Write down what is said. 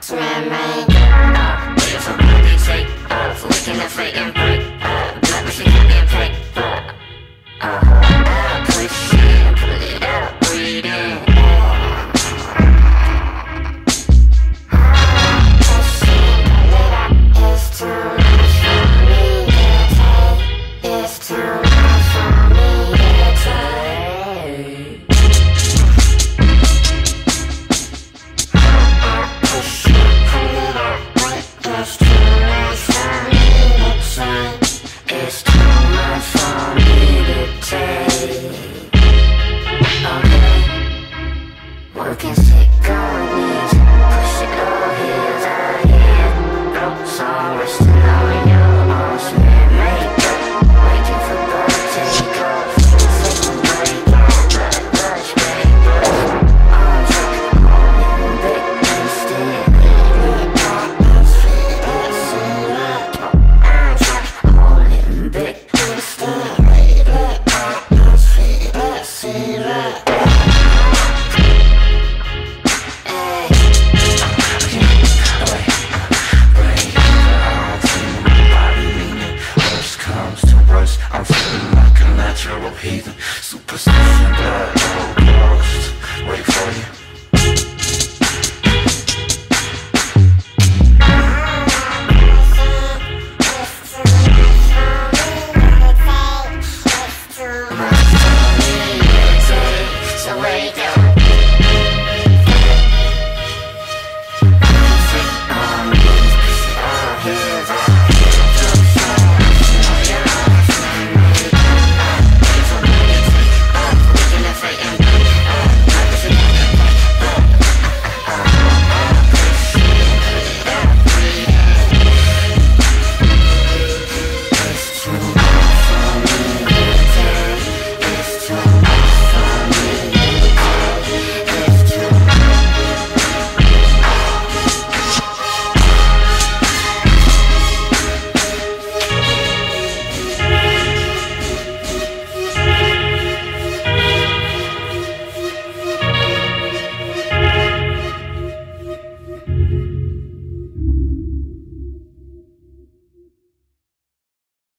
Swimming, beautiful body, take off, looking at freaking working sick.